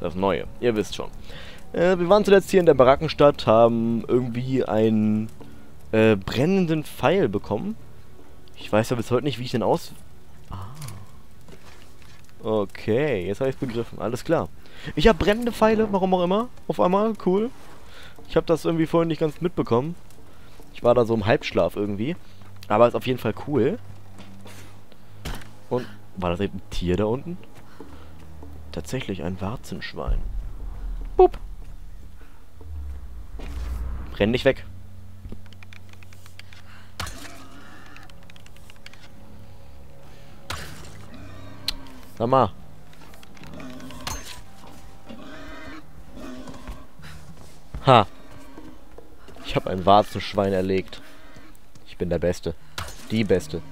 Das Neue. Ihr wisst schon. Äh, wir waren zuletzt hier in der Barackenstadt, haben irgendwie einen äh, brennenden Pfeil bekommen. Ich weiß ja bis heute nicht, wie ich den aus... Ah. Okay, jetzt habe ich begriffen. Alles klar. Ich habe brennende Pfeile, warum auch immer. Auf einmal, cool. Ich habe das irgendwie vorhin nicht ganz mitbekommen. Ich war da so im Halbschlaf irgendwie. Aber ist auf jeden Fall cool. Und war das eben ein Tier da unten? Tatsächlich ein Warzenschwein. Bup. Renn nicht weg. Sag mal. Ha. Ich habe ein Warzenschwein erlegt. Ich bin der Beste. Die Beste.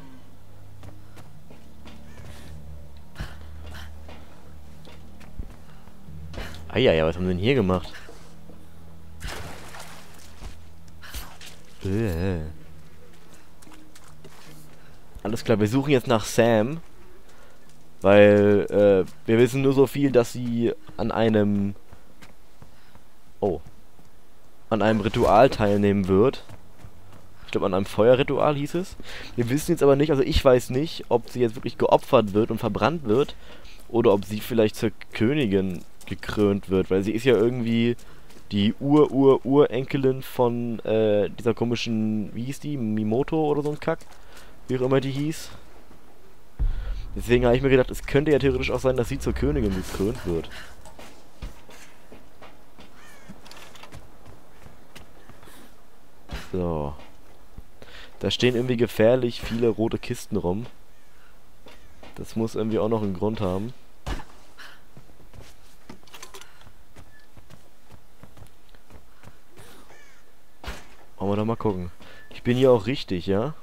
Eieiei, was haben wir denn hier gemacht? Äh. Alles klar, wir suchen jetzt nach Sam. Weil, äh, wir wissen nur so viel, dass sie an einem... Oh. An einem Ritual teilnehmen wird. Ich glaube, an einem Feuerritual hieß es. Wir wissen jetzt aber nicht, also ich weiß nicht, ob sie jetzt wirklich geopfert wird und verbrannt wird. Oder ob sie vielleicht zur Königin gekrönt wird. Weil sie ist ja irgendwie die Ur-Ur-Urenkelin von äh, dieser komischen, wie hieß die? Mimoto oder so ein Kack? Wie auch immer die hieß. Deswegen habe ich mir gedacht, es könnte ja theoretisch auch sein, dass sie zur Königin gekrönt wird. So. Da stehen irgendwie gefährlich viele rote Kisten rum. Das muss irgendwie auch noch einen Grund haben. Wir doch mal gucken. Ich bin hier auch richtig, ja?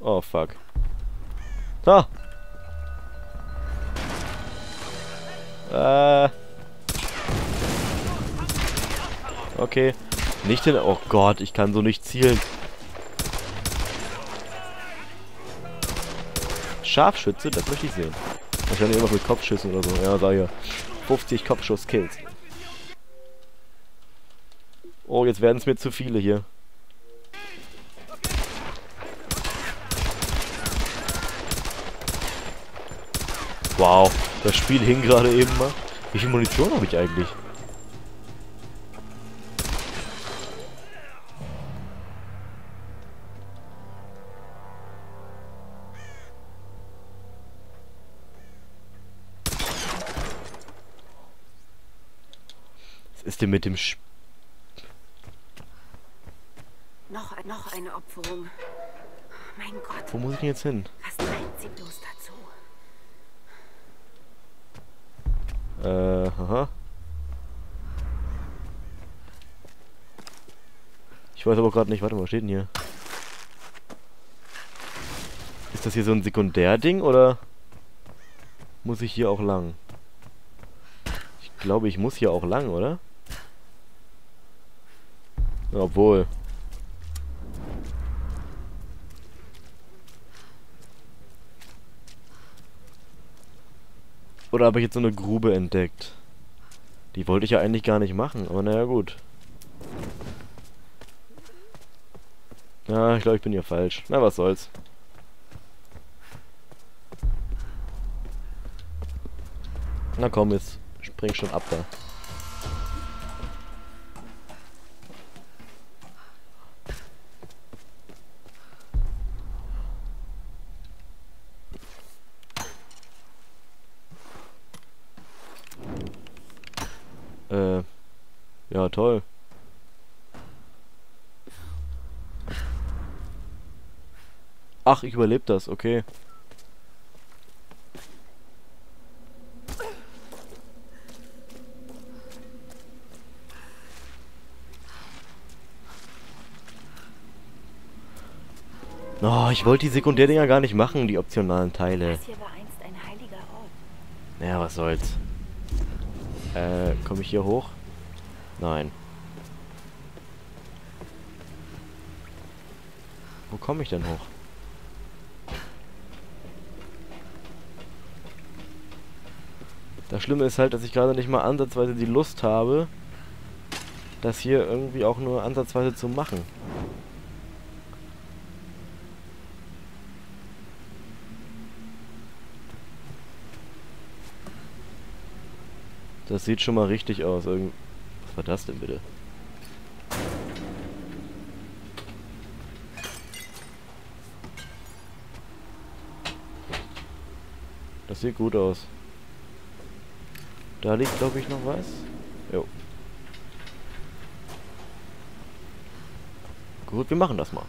Oh, fuck. Da! Äh. Okay. Nicht hin. Oh Gott, ich kann so nicht zielen. Scharfschütze, das möchte ich sehen. Wahrscheinlich immer mit Kopfschüssen oder so. Ja, da hier. 50 Kopfschuss-Kills. Oh, jetzt werden es mir zu viele hier. Wow, das Spiel hing gerade eben mal. Wie viel Munition habe ich eigentlich? Was ist denn mit dem Spiel? Noch, eine Opferung. Mein Gott. Wo muss ich denn jetzt hin? Was treibt sie bloß dazu? Äh, aha. Ich weiß aber gerade nicht, warte mal, was steht denn hier? Ist das hier so ein Sekundärding oder muss ich hier auch lang? Ich glaube, ich muss hier auch lang, oder? Obwohl. Oder habe ich jetzt so eine Grube entdeckt? Die wollte ich ja eigentlich gar nicht machen, aber naja, gut. Ja, ich glaube, ich bin hier falsch. Na, was soll's. Na komm, jetzt spring schon ab da. Äh, ja, toll. Ach, ich überlebe das, okay. Oh, ich wollte die Sekundärdinger gar nicht machen, die optionalen Teile. Naja, was soll's. Äh, komme ich hier hoch? Nein. Wo komme ich denn hoch? Das Schlimme ist halt, dass ich gerade nicht mal ansatzweise die Lust habe, das hier irgendwie auch nur ansatzweise zu machen. Das sieht schon mal richtig aus. Irgend Was war das denn bitte? Das sieht gut aus. Da liegt, glaube ich, noch was. Jo. Gut, wir machen das mal.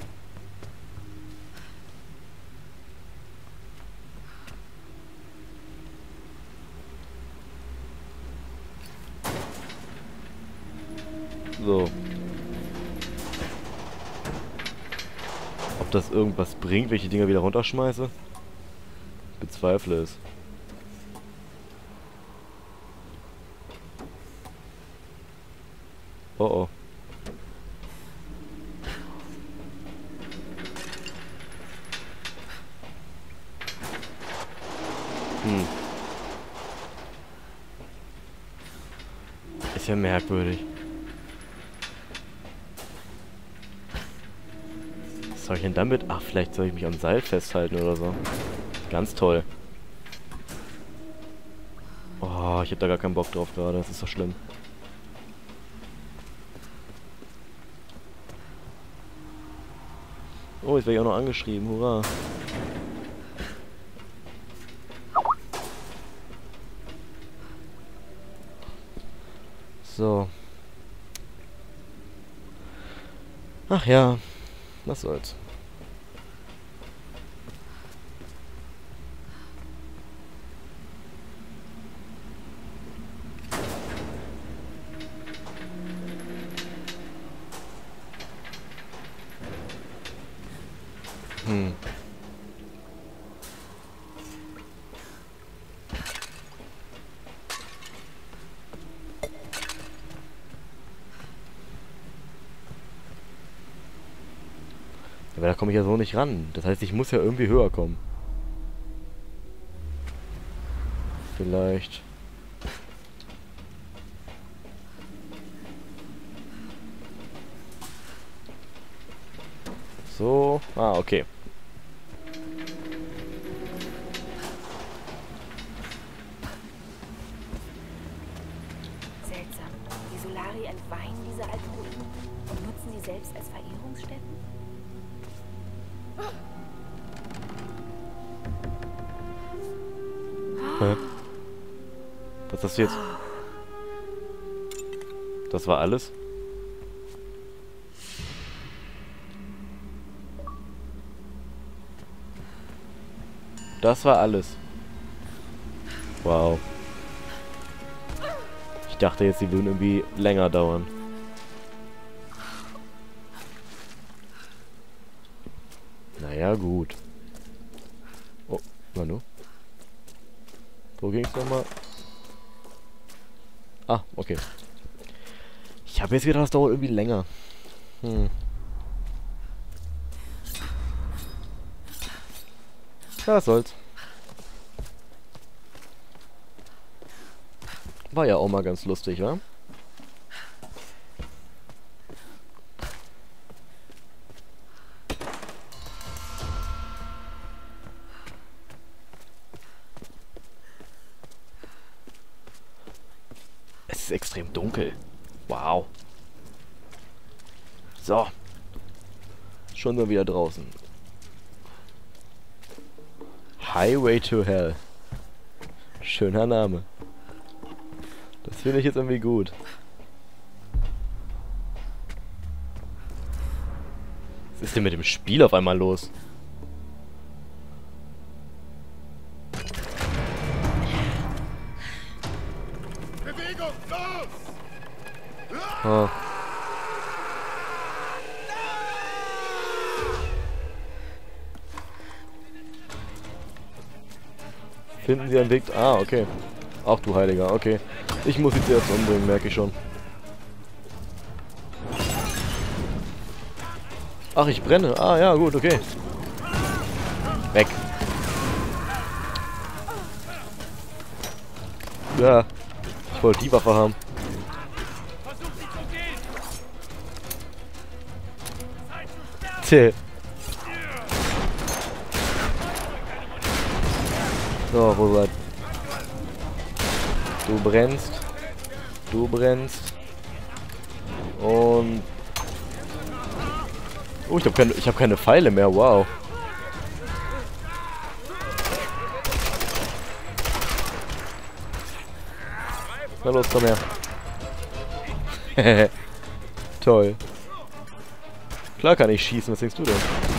So. Ob das irgendwas bringt, welche Dinger wieder runterschmeiße? Bezweifle es. Oh oh. Hm. Ist ja merkwürdig. Was soll ich denn damit? Ach, vielleicht soll ich mich am Seil festhalten oder so. Ganz toll. Oh, ich hab da gar keinen Bock drauf gerade. Das ist doch schlimm. Oh, jetzt werde ich auch noch angeschrieben. Hurra. So. Ach ja. Was soll's. Hm. Aber da komme ich ja so nicht ran. Das heißt, ich muss ja irgendwie höher kommen. Vielleicht. So. Ah, okay. Die Solari entweihen diese alten Ruinen und nutzen sie selbst als Verehrungsstätten? Hä? Was ist das jetzt? Das war alles? Das war alles. Wow. Ich dachte jetzt, die würden irgendwie länger dauern. Naja, gut. Oh, Manu. Wo ging's nochmal? Ah, okay. Ich habe jetzt gedacht, das dauert irgendwie länger. Hm. Ja, was soll's. War ja auch mal ganz lustig, wa? Es ist extrem dunkel. Wow. So. Schon mal wieder draußen. Highway to Hell. Schöner Name. Das finde ich jetzt irgendwie gut. Was ist denn mit dem Spiel auf einmal los? Bewegung, los! Ah. Finden Sie einen Weg... Ah, okay. Ach du Heiliger, okay. Ich muss sie zuerst umbringen, merke ich schon. Ach, ich brenne. Ah, ja, gut, okay. Weg. Ja. Ich wollte die Waffe haben. Tja. So, Robert. Du brennst. Du brennst. Und... Oh, ich habe keine, ich hab keine Pfeile mehr. Wow. Na los, komm her. Toll. Klar kann ich schießen, was denkst du denn?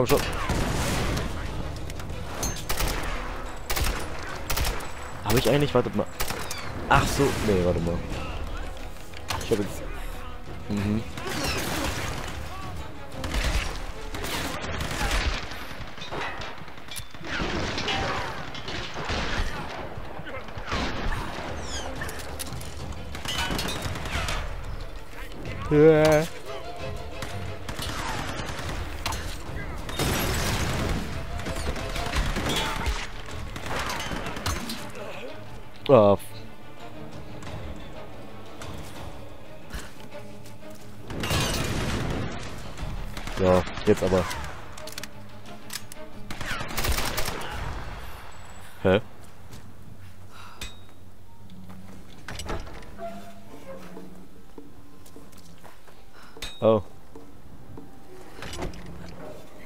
Komm schon. Habe ich eigentlich, wartet mal. Ach so, nee, warte mal. Ich habe jetzt. Mhm. Ja. F- So, jetzt aber. Hä? Oh.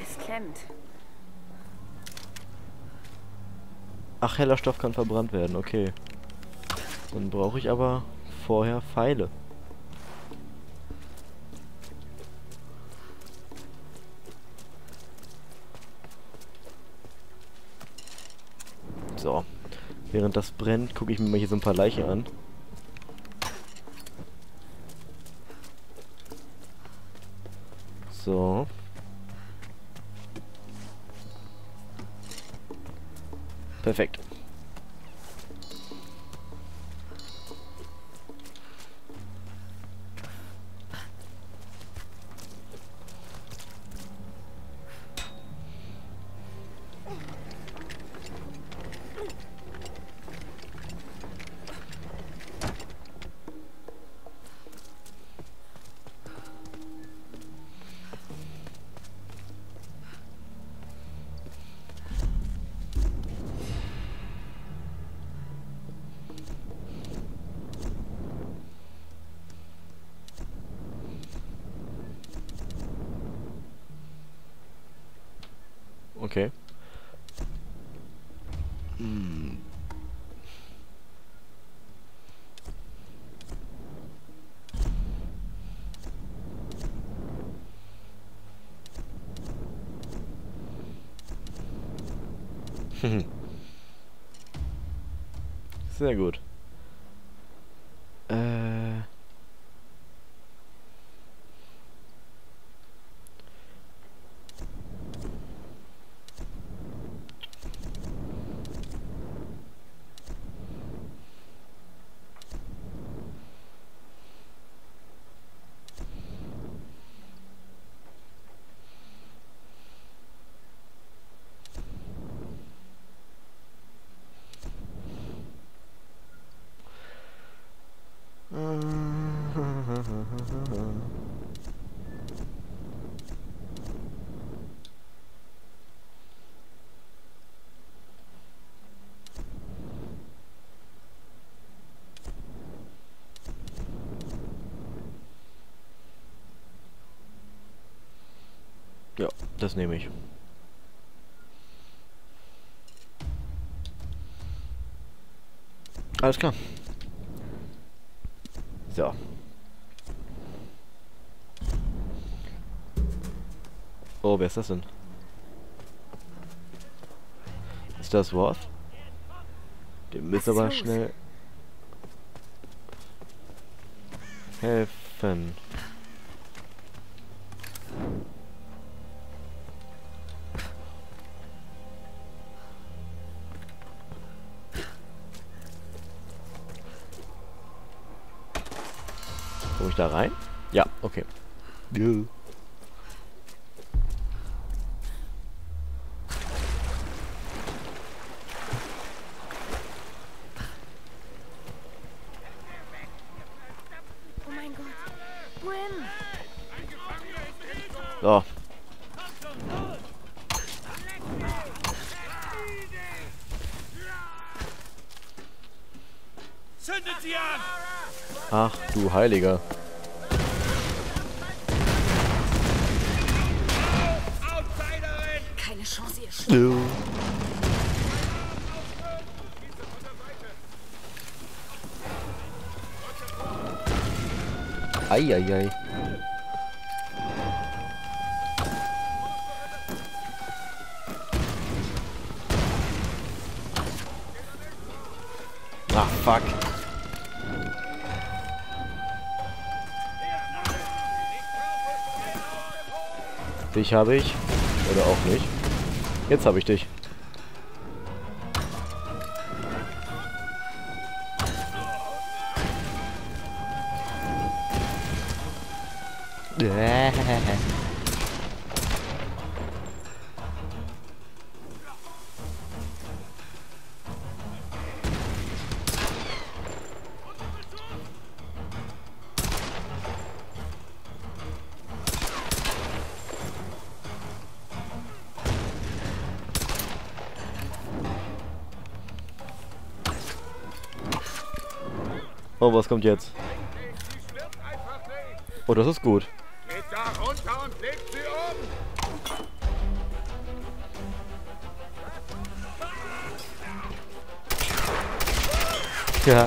Es klemmt. Ach, heller Stoff kann verbrannt werden, okay. Dann brauche ich aber vorher Pfeile. So. Während das brennt, gucke ich mir mal hier so ein paar Leichen an. So. Perfekt. Okay. Hm. Sehr gut. Äh. Ja, das nehme ich. Alles klar. So. Oh, wer ist das denn? Ist das Worf? Dem müssen aber schnell helfen. Komm ich da rein? Ja, okay. Ja. Oh mein Gott. Gwen! So, Zündet sie an! Ach du Heiliger. Keine Chance, ihr Ja. Eieiei. Ah, Dich habe ich. Oder auch nicht. Jetzt habe ich dich. Oh, was kommt jetzt? Oh, das ist gut. Geht da runter und legt sie um. Ja.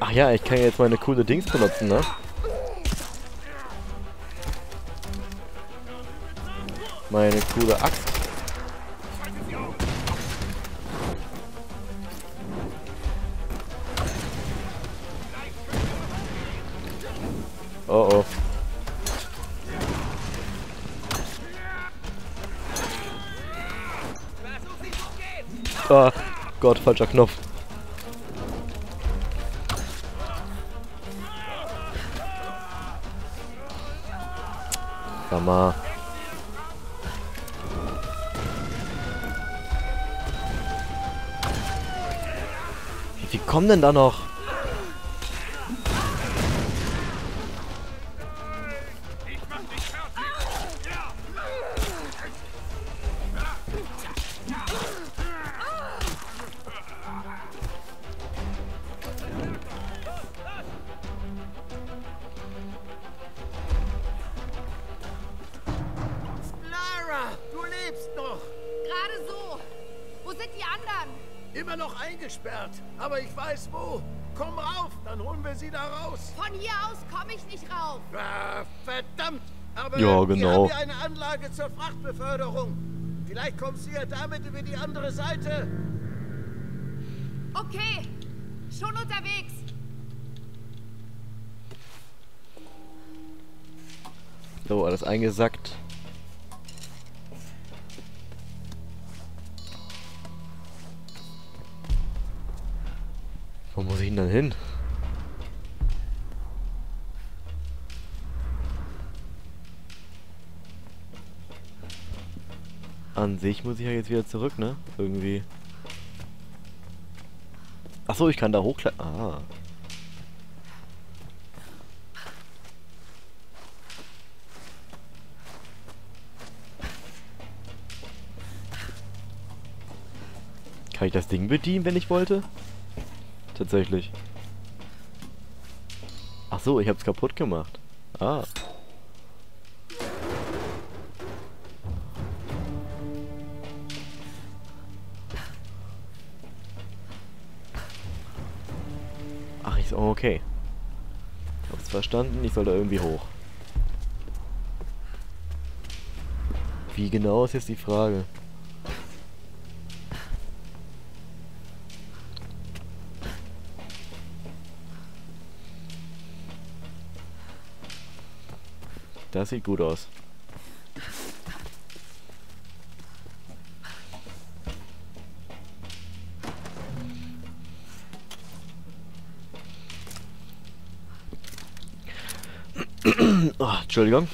Ach ja, ich kann jetzt meine coole Dings benutzen, ne? Meine coole Axt. Gott, falscher Knopf. Sag mal. Wie kommen denn da noch? Raus. Von hier aus komme ich nicht rauf. Ah, verdammt. Aber Ja, wir genau. haben hier eine Anlage zur Frachtbeförderung. Vielleicht kommst du ja damit über die andere Seite. Okay. Schon unterwegs. So, alles eingesackt. Wo muss ich denn dann hin? An sich muss ich ja jetzt wieder zurück, ne? Irgendwie. Ach so, ich kann da hochklettern. Ah. Kann ich das Ding bedienen, wenn ich wollte? Tatsächlich. Ach so, ich hab's kaputt gemacht. Ah. Ach, ich okay. Hab's verstanden, ich soll da irgendwie hoch. Wie genau ist jetzt die Frage? Das sieht gut aus. Entschuldigung.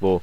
Wo?